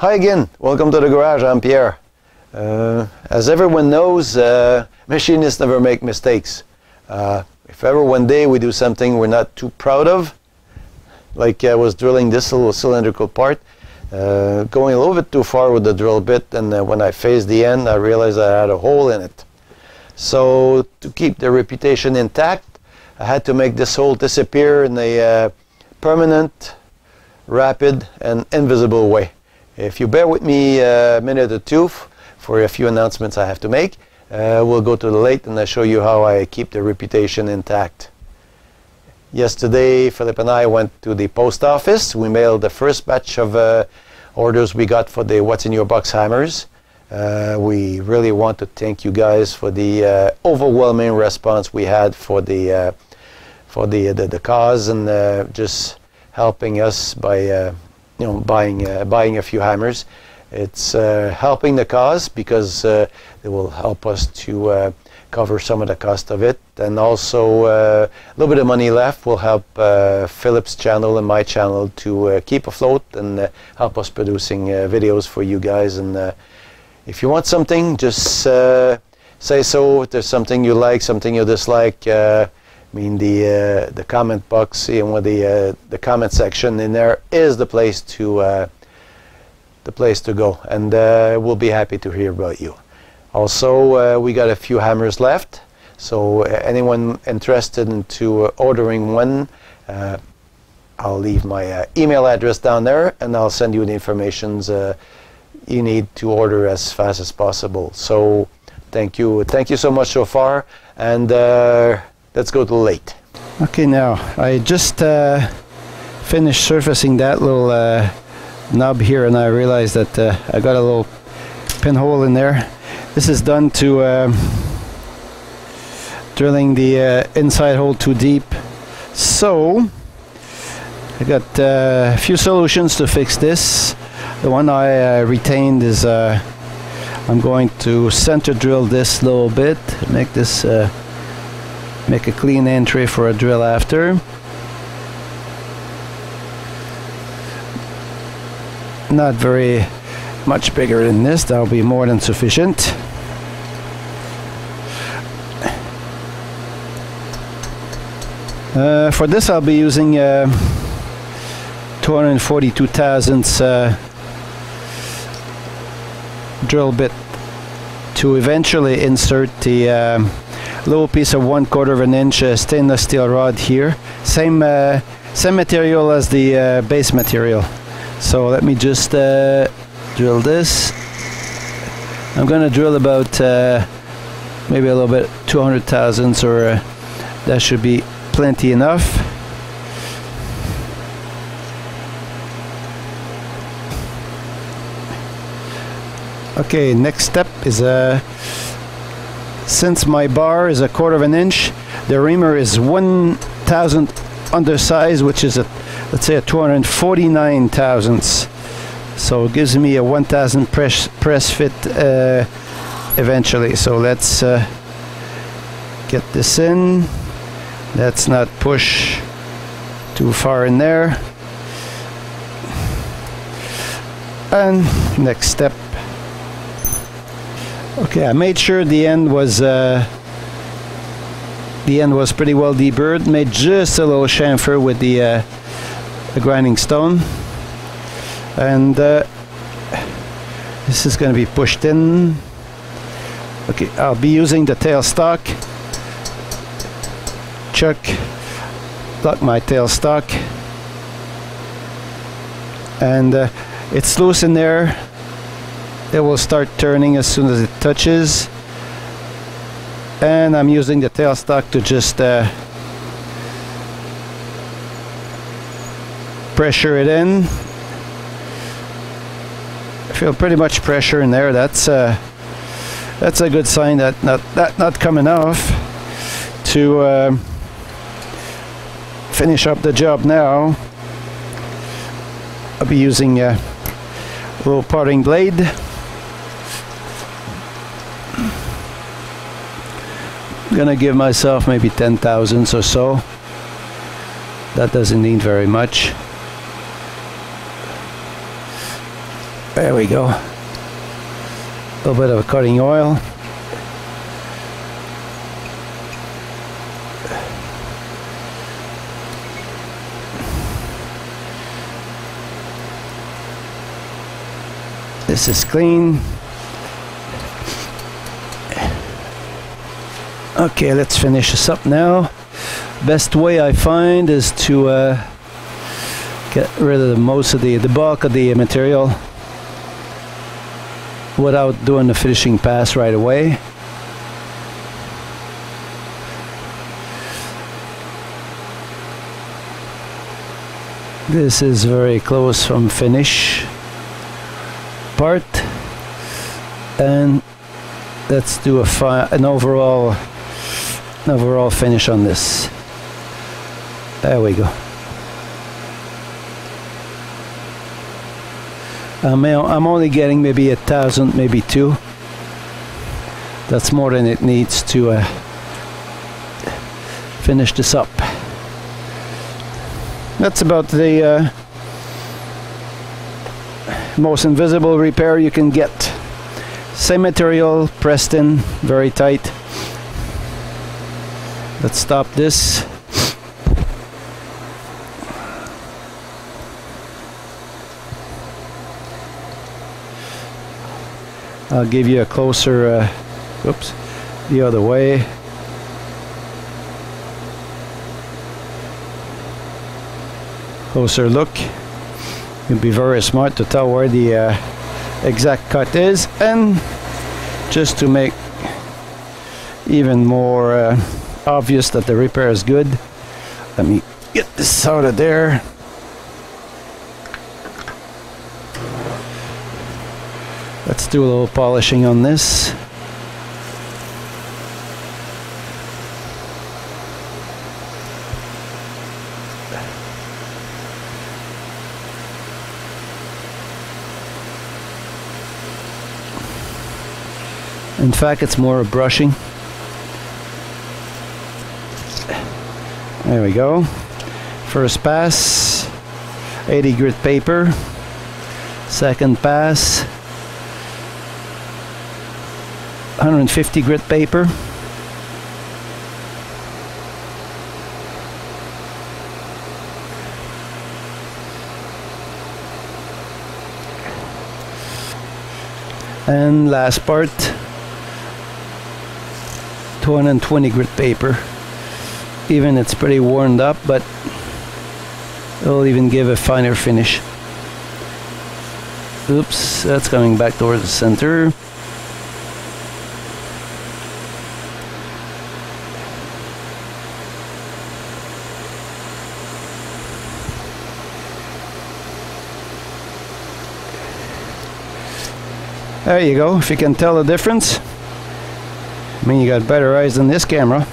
Hi again, welcome to the garage, I'm Pierre. Uh, as everyone knows, uh, machinists never make mistakes. Uh, if ever one day we do something we're not too proud of, like I was drilling this little cylindrical part, uh, going a little bit too far with the drill bit and uh, when I phased the end I realized I had a hole in it. So to keep the reputation intact, I had to make this hole disappear in a uh, permanent, rapid and invisible way. If you bear with me a minute or two for a few announcements I have to make, uh, we'll go to the lathe and I'll show you how I keep the reputation intact. Yesterday, Philippe and I went to the post office. We mailed the first batch of uh, orders we got for the What's in Your Box hammers. Uh, we really want to thank you guys for the uh, overwhelming response we had for the uh, for the, the, the cause and uh, just helping us by uh, you know buying uh, buying a few hammers. It's uh, helping the cause because uh, it will help us to uh, cover some of the cost of it, and also uh, a little bit of money left will help Philippe's channel and my channel to keep afloat and help us producing videos for you guys. And if you want something, just say so. If there's something you like, something you dislike. I mean, the uh, the comment box and the uh, the comment section in there is the place to uh, the place to go, and uh, we'll be happy to hear about you. Also, uh, we got a few hammers left, so uh, anyone interested into ordering one, I'll leave my email address down there, and I'll send you the informations you need to order as fast as possible. So, thank you, thank you so much so far, and let's go to the lathe. Okay, now I just uh, finished surfacing that little uh, knob here, and I realized that uh, I got a little pinhole in there. This is done to um, drilling the uh, inside hole too deep. So I got uh, a few solutions to fix this. The one I uh, retained is uh, I'm going to center drill this little bit, make this uh, make a clean entry for a drill after. Not very much bigger than this, that'll be more than sufficient. Uh, for this I'll be using uh, 242 thousandths uh, drill bit to eventually insert the um, little piece of one quarter of an inch uh, stainless steel rod here. Same uh, same material as the uh, base material. So let me just uh, drill this. I'm gonna drill about uh, maybe a little bit 200 thousandths or uh, that should be plenty enough. Okay, next step is a. Since my bar is a quarter of an inch, the reamer is one thousand undersized, which is a let's say a 249 thousandths. So it gives me a 1000 press press fit uh, eventually. So let's uh, get this in. Let's not push too far in there. And next step. Okay, I made sure the end was uh, the end was pretty well deburred. Made just a little chamfer with the, uh, the grinding stone, and uh, this is going to be pushed in. Okay, I'll be using the tailstock. Chuck, lock my tailstock, and uh, it's loose in there it will start turning as soon as it touches. And I'm using the tailstock to just uh, pressure it in. I feel pretty much pressure in there. That's uh, that's a good sign that not that not coming off to uh, finish up the job now. I'll be using a little parting blade gonna give myself maybe 10 thousandths or so that doesn't need very much There we go. A little bit of cutting oil. This is clean. Okay, let's finish this up now. Best way I find is to uh, get rid of the most of the the bulk of the material without doing the finishing pass right away. This is very close from finish part and let's do a an overall overall finish on this there we go I'm, only getting maybe a thousand maybe two that's more than it needs to uh, finish this up that's about the uh, most invisible repair you can get. Same material, pressed in, very tight. Let's stop this. I'll give you a closer, uh, whoops, the other way. Closer look. You'll be very smart to tell where the uh, exact cut is and just to make even more uh, obvious that the repair is good. Let me get this out of there. Let's do a little polishing on this. In fact, it's more of brushing. There we go. First pass, 80 grit paper. Second pass, 150 grit paper. And last part, 220 grit paper even it's pretty worn up but it'll even give a finer finish oops that's coming back towards the center There you go, if you can tell the difference. I mean, you got better eyes than this camera.